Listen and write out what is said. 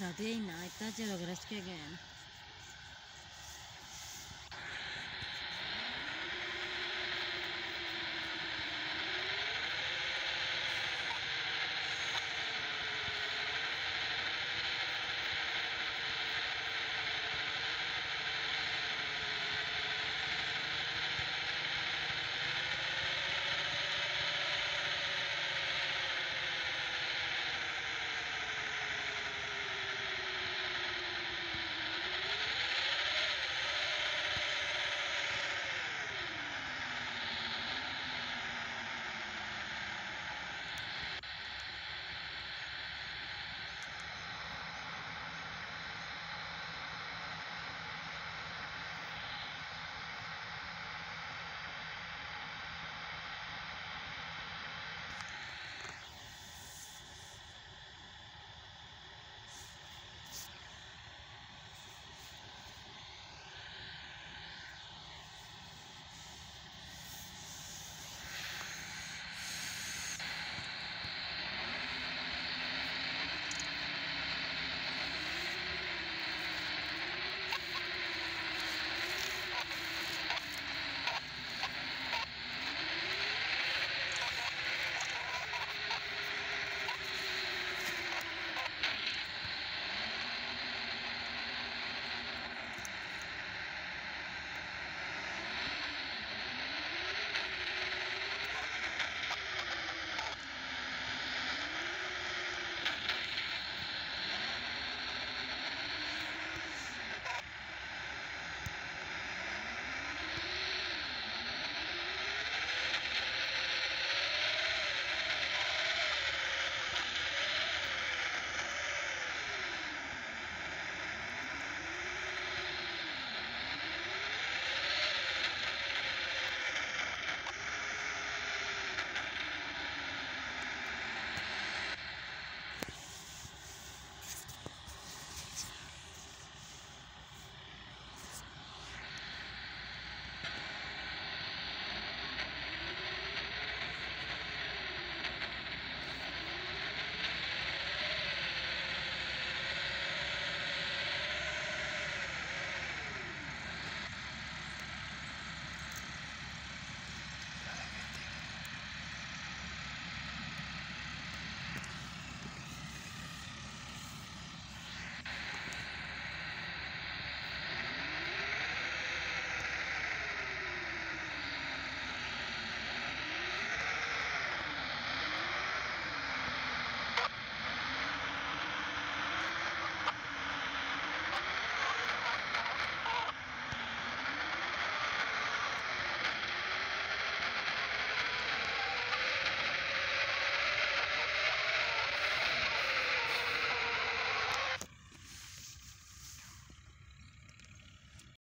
जाते ही ना इतना चलो रस के गए